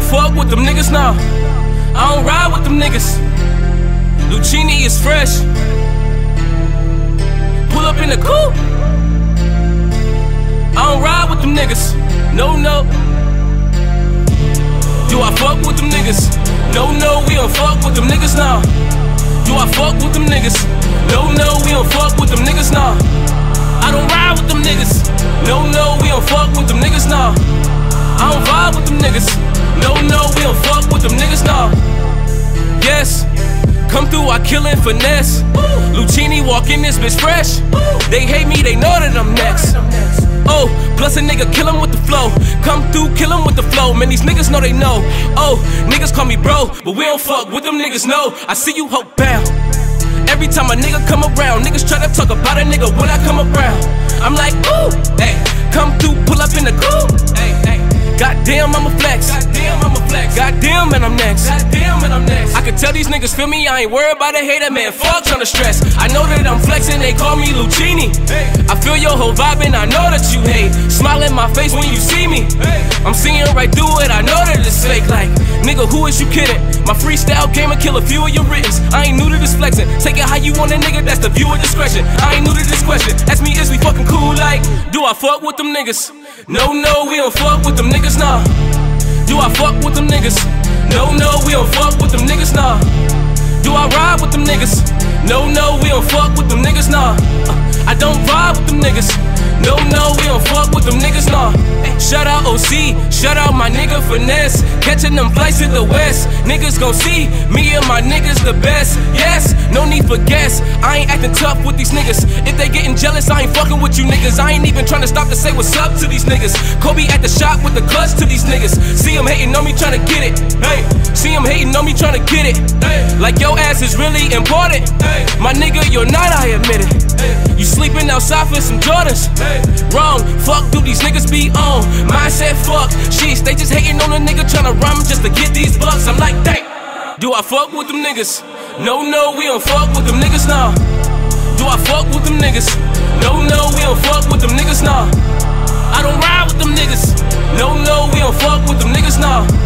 don't fuck with them niggas now. I don't ride with them niggas. Lucini is fresh. Pull up in the coupe. I don't ride with them niggas. No, no. Do I fuck with them niggas? No, no, we don't fuck with them niggas now. Do I fuck with them niggas? No, no, we don't fuck with them niggas now. I don't ride with them niggas. No, no, we don't fuck with them niggas now. I don't vibe with them niggas. We don't fuck with them niggas now. Yes, come through, I kill and finesse. Lucini walk in this bitch fresh. They hate me, they know that I'm next. Oh, plus a nigga kill him with the flow. Come through, kill him with the flow. Man, these niggas know they know. Oh, niggas call me bro, but we don't fuck with them niggas, no. I see you hope bound. Every time a nigga come around, niggas try to talk about a nigga when I come around. I'm like, ooh, hey, come through, pull up in the coupe. Hey, hey. Goddamn, I'm a flex. Goddamn, I'm a flex. Goddamn, and I'm next. Goddamn, and I'm next. I can tell these niggas feel me. I ain't worried about a hater, man. Fuck trying to stress. I know that I'm flexing. They call me Lucini. I feel your whole vibe, and I know that you hate. Smile in my face when you see me. I'm seeing right through it. I know that it's fake. Like, nigga, who is you kidding? My freestyle game will kill a few of your writtens. I ain't new to this flexing. Take it how you want a nigga. That's the viewer discretion. I ain't new to this question. Ask me, is we fucking cool? Like, do I fuck with them niggas? No, no, we don't fuck with them niggas, nah. Do I fuck with them niggas? No, no, we don't fuck with them niggas, nah. Do I ride with them niggas? No, no, we don't fuck with them niggas, nah. Uh, I don't vibe with them niggas. No, no, we don't fuck with them niggas, nah. Shout out OC, shout out my nigga Finesse. Catching them flights to the west. Niggas gon' see me and my niggas the best. For guess. I ain't acting tough with these niggas. If they getting jealous, I ain't fucking with you niggas. I ain't even trying to stop to say what's up to these niggas. Kobe at the shop with the clutch to these niggas. See him hating on me trying to get it. Hey, see him hating on me trying to get it. Hey, like your ass is really important. Hey, my nigga, you're not, I admit it. You sleeping outside for some Jordans. Wrong, fuck, do these niggas be on? Mindset, fuck, shit, they just hating on a nigga tryna rhyme just to get these bucks. I'm like, dang, do I fuck with them niggas? No, no, we don't fuck with them niggas now. Do I fuck with them niggas? No, no, we don't fuck with them niggas now. I don't ride with them niggas. No, no, we don't fuck with them niggas now.